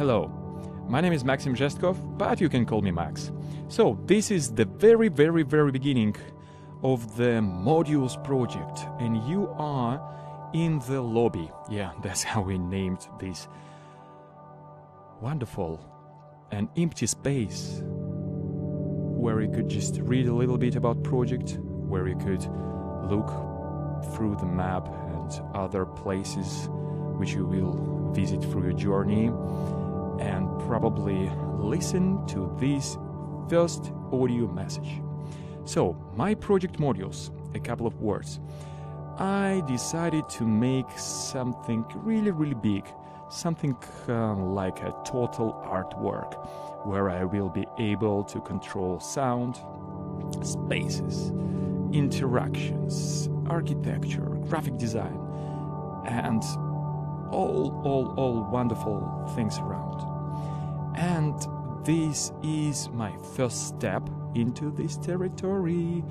Hello, my name is Maxim Zhestkov, but you can call me Max. So, this is the very, very, very beginning of the modules project, and you are in the lobby. Yeah, that's how we named this wonderful and empty space where you could just read a little bit about project, where you could look through the map and other places which you will visit through your journey and probably listen to this first audio message. So, my project modules, a couple of words. I decided to make something really, really big, something uh, like a total artwork, where I will be able to control sound, spaces, interactions, architecture, graphic design, and all, all, all wonderful things around. And this is my first step into this territory.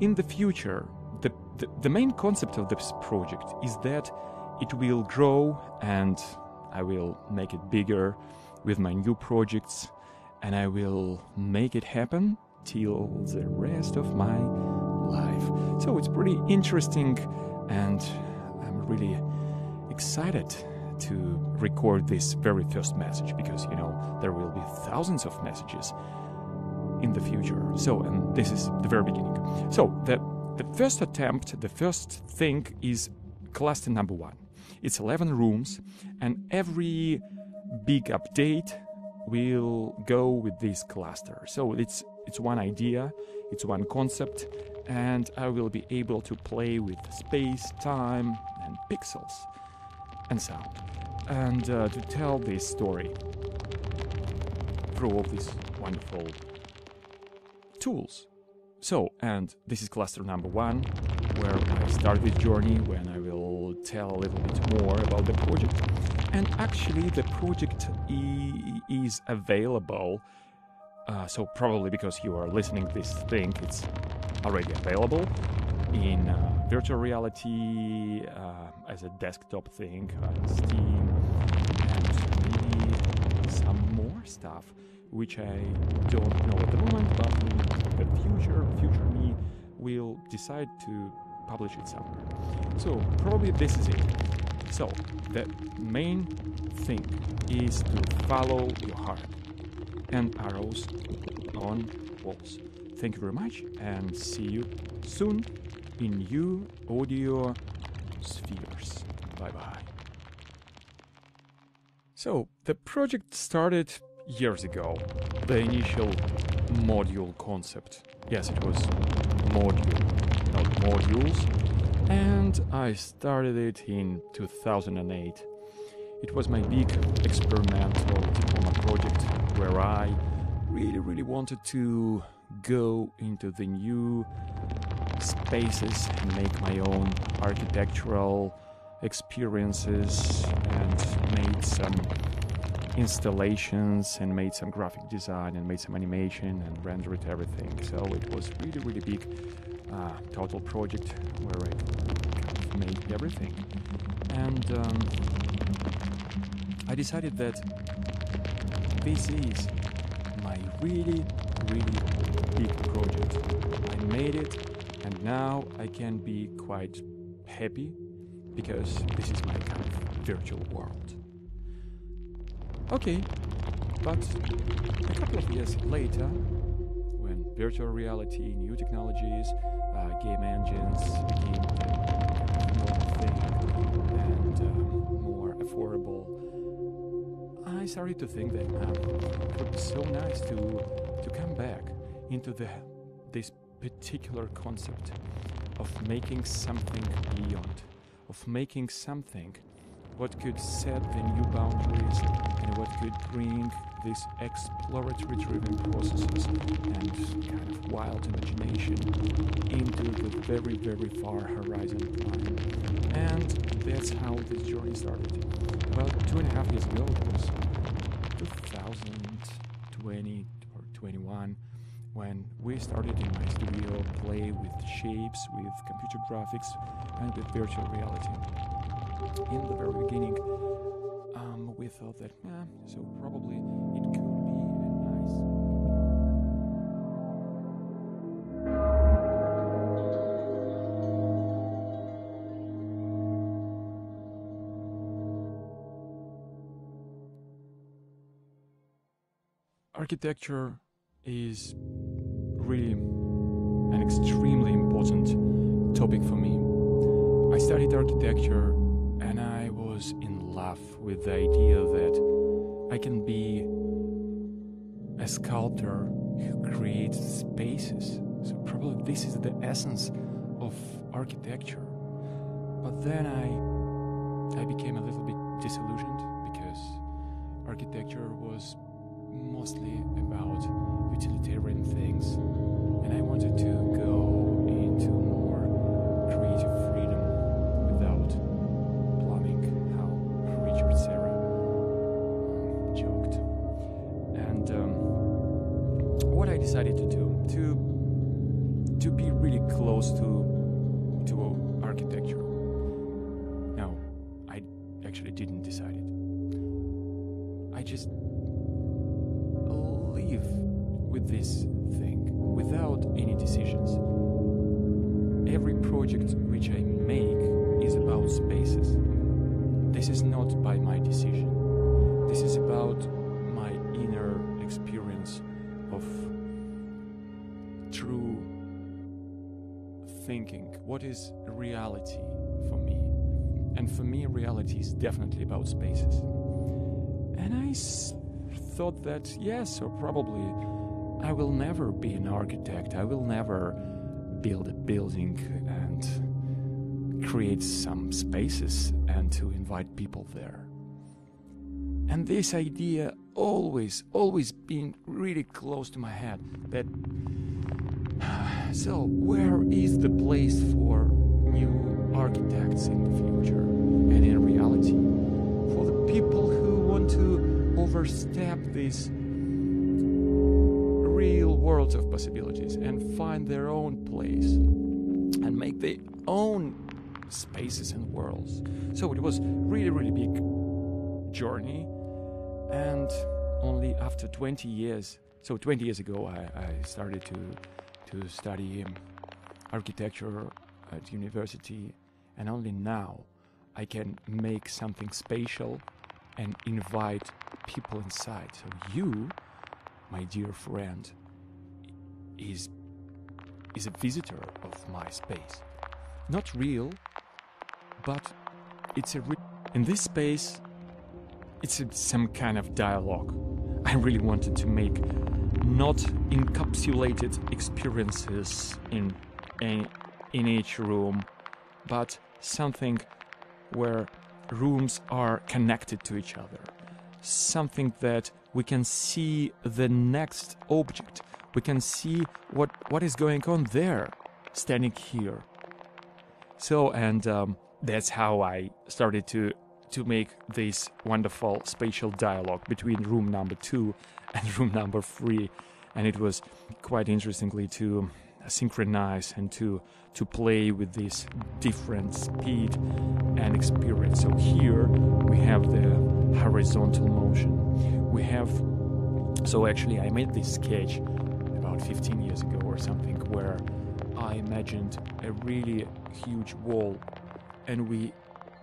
In the future, the, the, the main concept of this project is that it will grow and I will make it bigger with my new projects and I will make it happen till the rest of my life. So it's pretty interesting and I'm really excited to record this very first message because you know there will be thousands of messages in the future. So and this is the very beginning. So the the first attempt, the first thing is cluster number 1. It's 11 rooms and every big update will go with this cluster. So it's it's one idea, it's one concept, and I will be able to play with space, time, and pixels and sound, and uh, to tell this story through all these wonderful tools. So, and this is cluster number one, where I start this journey when I will tell a little bit more about the project. And actually, the project e- is available. Uh, so probably because you are listening this thing, it's already available in uh, virtual reality uh, as a desktop thing on Steam, and maybe some more stuff which I don't know at the moment, but the future, future me will decide to publish it somewhere. So probably this is it. So the main thing is to follow your heart and arrows on walls. Thank you very much and see you soon in new audio spheres. Bye bye. So, the project started years ago. The initial module concept. Yes, it was module, not modules. And I started it in 2008. It was my big experimental diploma project where I really, really wanted to go into the new spaces and make my own architectural experiences and made some installations and made some graphic design and made some animation and rendered everything. So it was really, really big uh, total project where I kind of made everything. And um, I decided that this is my really, really big project. I made it and now I can be quite happy because this is my kind of virtual world. Okay, but a couple of years later, when virtual reality, new technologies, uh, game engines became a normal thing and uh, more affordable, I started to think that um, it would be so nice to to come back into the this particular concept of making something beyond, of making something what could set the new boundaries and what could bring these exploratory driven processes and kind of wild imagination into the very, very far horizon line. And that's how this journey started. About two and a half years ago, it was 2020 or 21 when we started in my studio play with shapes, with computer graphics, and with virtual reality. In the very beginning, um, we thought that, yeah, so probably it could be a nice. Architecture is really an extremely important topic for me. I studied architecture and I was in love with the idea that I can be a sculptor who creates spaces. So, probably this is the essence of architecture. But then I, I became a little bit disillusioned because architecture was mostly about utilitarian things, and I wanted to go into more creative freedom without plumbing, how Richard Serra um, joked. And um, what I decided to do to to be really close to to architecture. No, I actually didn't decide it. I just with this thing without any decisions. Every project which I make is about spaces. This is not by my decision. This is about my inner experience of true thinking. What is reality for me? And for me, reality is definitely about spaces. And I thought that yes, or probably I will never be an architect. I will never build a building and create some spaces and to invite people there. And this idea always, always been really close to my head that so where is the place for new architects in the future and in reality? For the people who want to overstep real worlds of possibilities and find their own place and make their own spaces and worlds. So it was really, really big journey. And only after 20 years, so 20 years ago, I, I started to to study um, architecture at university, and only now I can make something spatial and invite people inside. So you, my dear friend, is is a visitor of my space. Not real, but it's a re- in this space. It's a, some kind of dialogue. I really wanted to make not encapsulated experiences in a, in each room, but something where rooms are connected to each other. Something that we can see the next object. We can see what, what is going on there, standing here. So, and um, that's how I started to to make this wonderful spatial dialogue between room number two and room number three, and it was quite interestingly to synchronize and to to play with this different speed and experience. So here we have the horizontal motion. We have so actually I made this sketch about 15 years ago or something where I imagined a really huge wall and we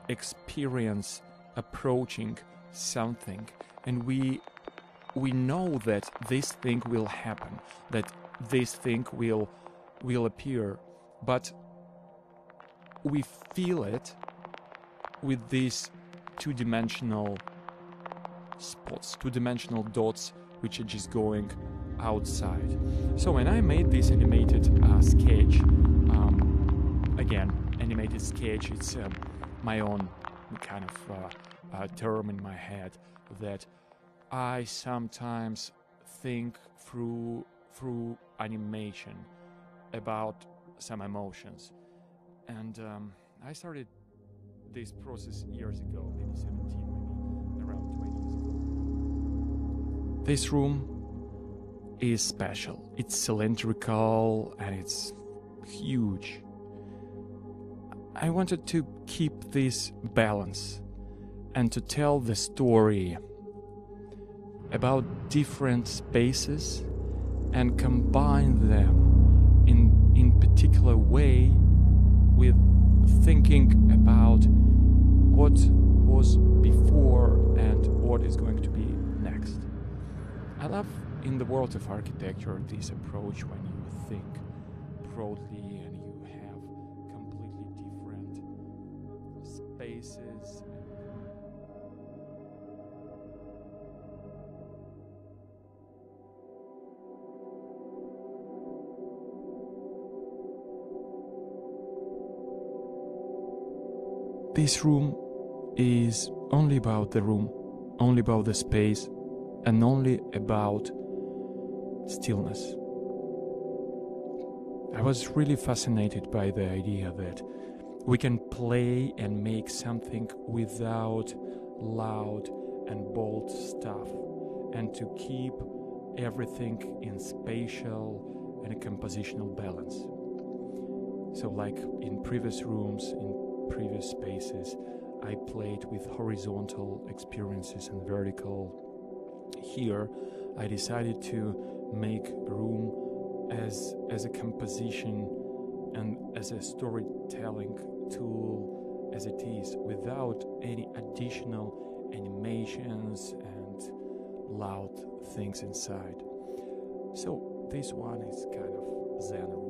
experience approaching something. And we we know that this thing will happen that this thing will will appear. But we feel it with these two-dimensional spots two-dimensional dots which are just going outside so when i made this animated uh, sketch um, again animated sketch it's um, my own kind of uh, uh, term in my head that I sometimes think through through animation about some emotions, and um, I started this process years ago, maybe 17, maybe around 20 years ago. This room is special. It's cylindrical and it's huge. I wanted to keep this balance and to tell the story about different spaces and combine them in in particular way with thinking about what was before and what is going to be next. I love in the world of architecture this approach when you think broadly and you have completely different spaces. This room is only about the room, only about the space, and only about stillness. I was really fascinated by the idea that we can play and make something without loud and bold stuff, and to keep everything in spatial and compositional balance. So, like in previous rooms, in previous spaces, I played with horizontal experiences and vertical. Here, I decided to make room as as a composition and as a storytelling tool as it is without any additional animations and loud things inside. So this one is kind of Zen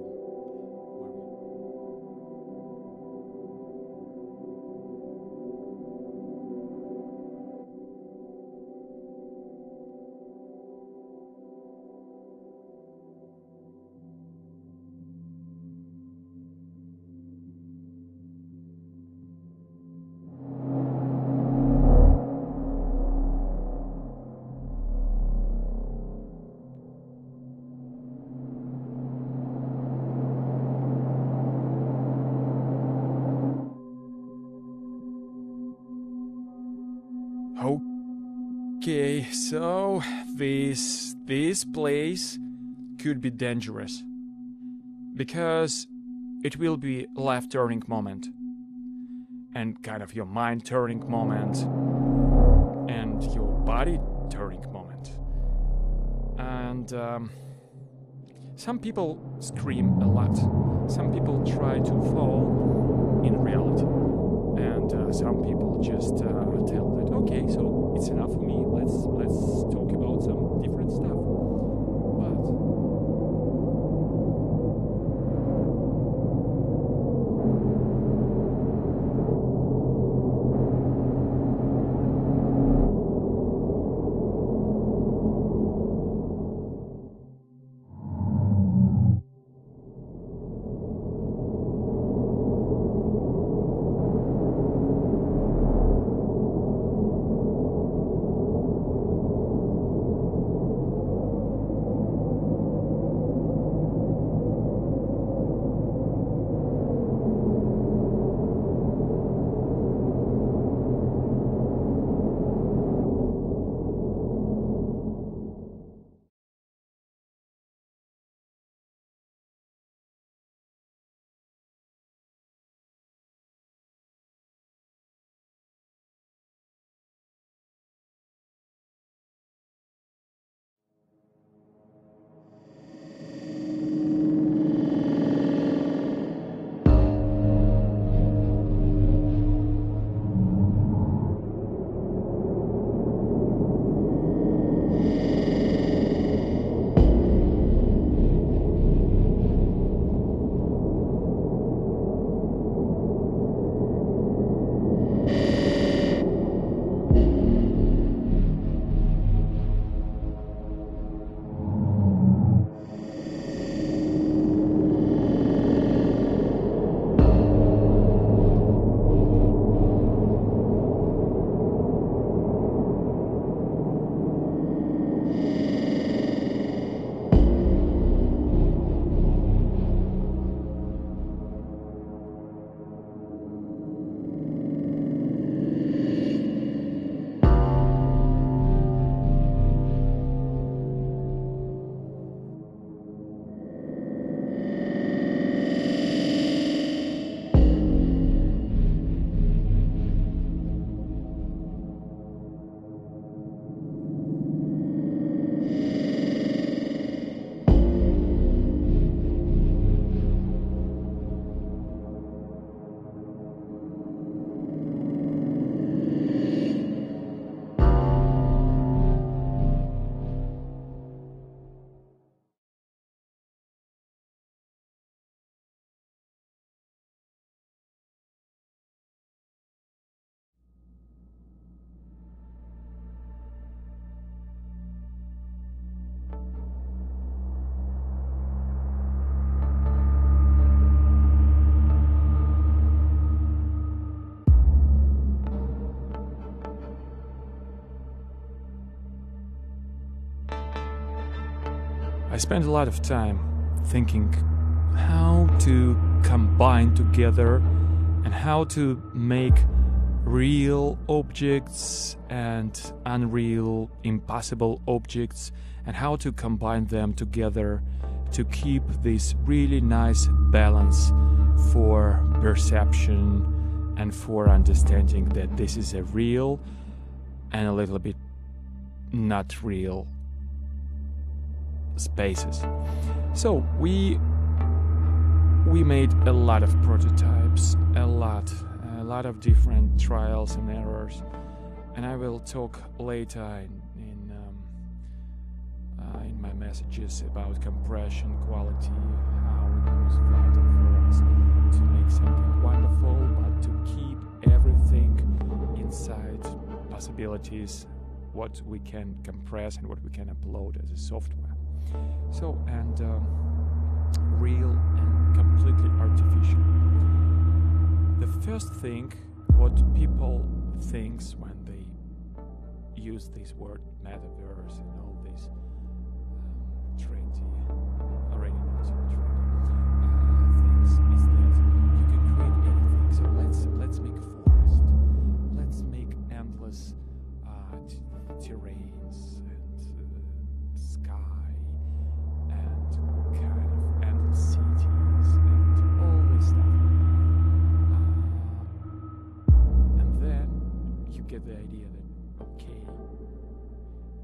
so this this place could be dangerous. Because it will be life turning moment. And kind of your mind turning moment. And your body turning moment. And um, some people scream a lot. Some people try to fall in reality. And uh, some people just uh, tell that okay so it's enough for me. Let's let's talk about some different stuff I spent a lot of time thinking how to combine together and how to make real objects and unreal, impossible objects, and how to combine them together to keep this really nice balance for perception and for understanding that this is a real and a little bit not real spaces. So we we made a lot of prototypes, a lot, a lot of different trials and errors, and I will talk later in in, um, uh, in my messages about compression quality, how it was vital for us to make something wonderful, but to keep everything inside possibilities, what we can compress and what we can upload as a software. So and. Um, real and completely artificial. The first thing what people thinks when they use this word metaverse and all get the idea that okay,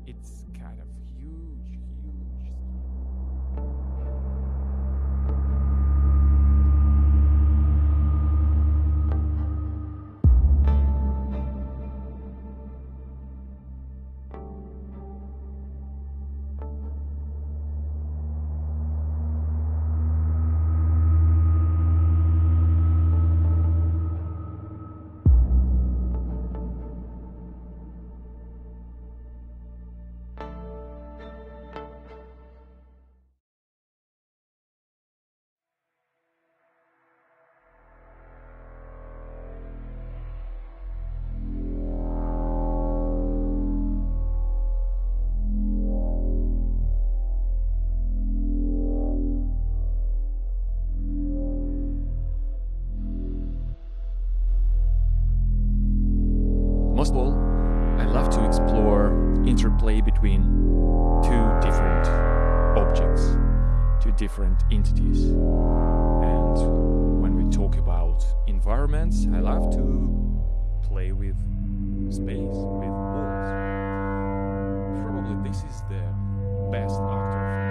it's kind of huge, different entities. And when we talk about environments, I love to play with space, with walls. Probably this is the best actor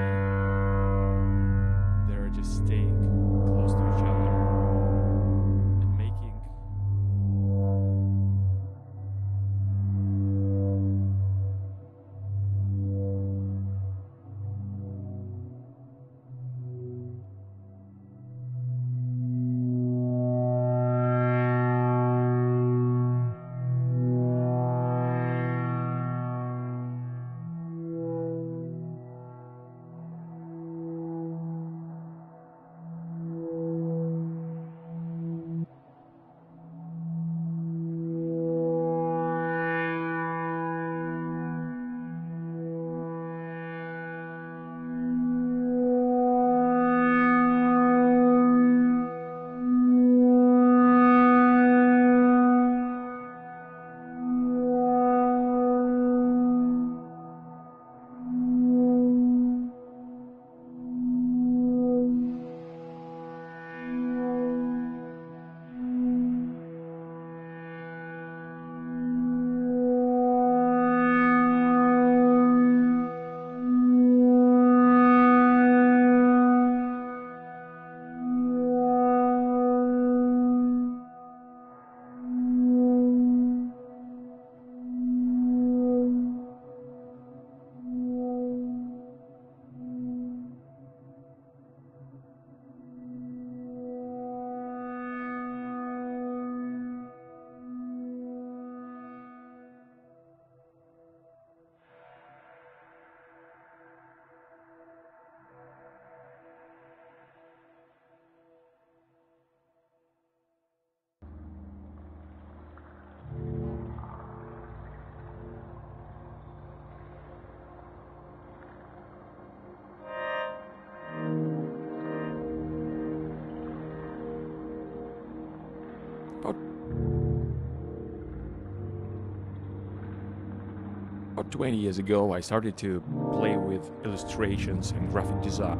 20 years ago, I started to play with illustrations and graphic design.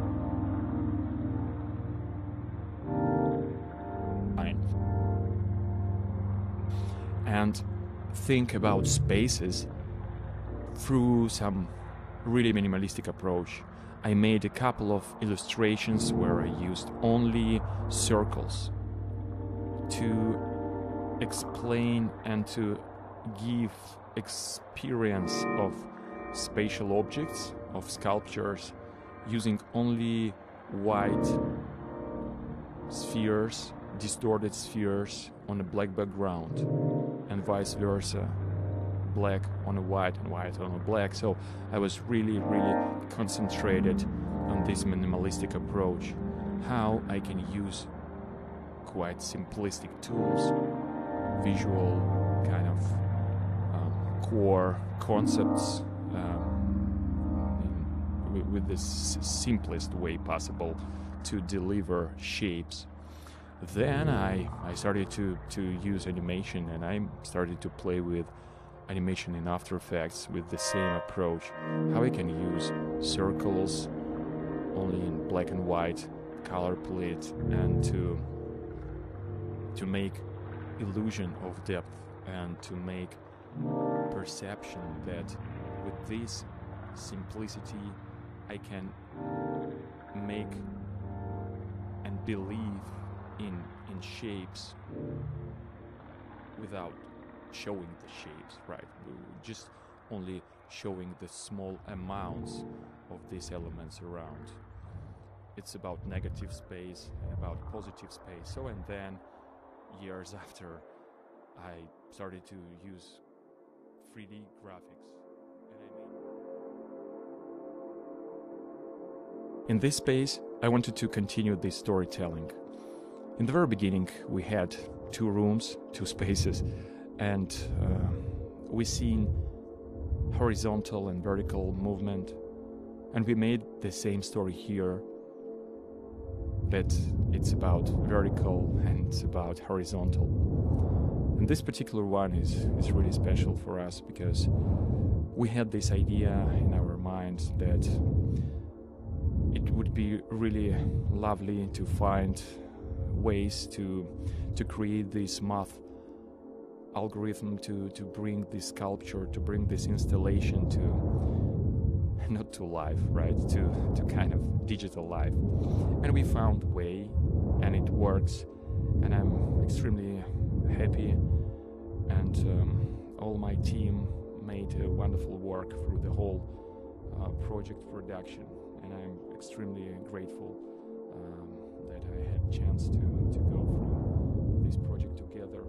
And think about spaces through some really minimalistic approach. I made a couple of illustrations where I used only circles to explain and to give experience of spatial objects, of sculptures, using only white spheres, distorted spheres on a black background, and vice versa. Black on a white and white on a black. So I was really, really concentrated on this minimalistic approach. How I can use quite simplistic tools, visual kind of core concepts um, with, with the simplest way possible to deliver shapes. Then I, I started to, to use animation and I started to play with animation in After Effects with the same approach. How I can use circles only in black and white, color palette, and to to make illusion of depth and to make perception that with this simplicity I can make and believe in in shapes without showing the shapes right? Just only showing the small amounts of these elements around. It's about negative space and about positive space. So and then years after I started to use 3D graphics. In this space, I wanted to continue this storytelling. In the very beginning, we had two rooms, two spaces, and uh, we seen horizontal and vertical movement, and we made the same story here that it's about vertical and it's about horizontal. And this particular one is, is really special for us because we had this idea in our mind that it would be really lovely to find ways to to create this math algorithm to to bring this sculpture to bring this installation to not to life, right? To to kind of digital life. And we found a way, and it works, and I'm extremely happy. And um, all my team made a wonderful work through the whole uh, project production, and I'm extremely grateful um, that I had chance to to go through this project together.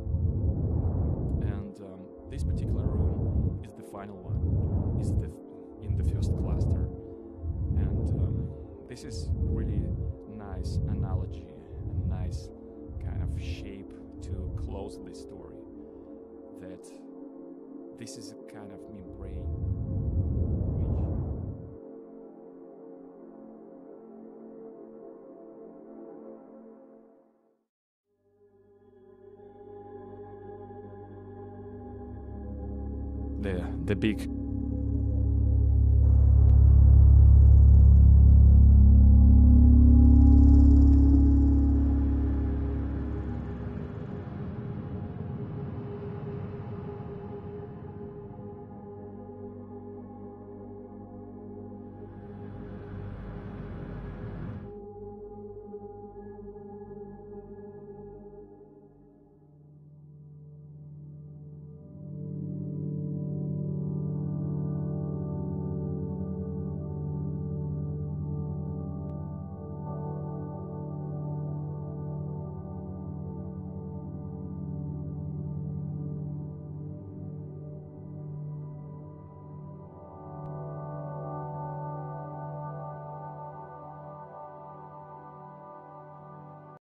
And um, this particular room is the final one. Is the in the first cluster. And um, this is really nice analogy, a nice kind of shape to close this story. That this is a kind of membrane the the big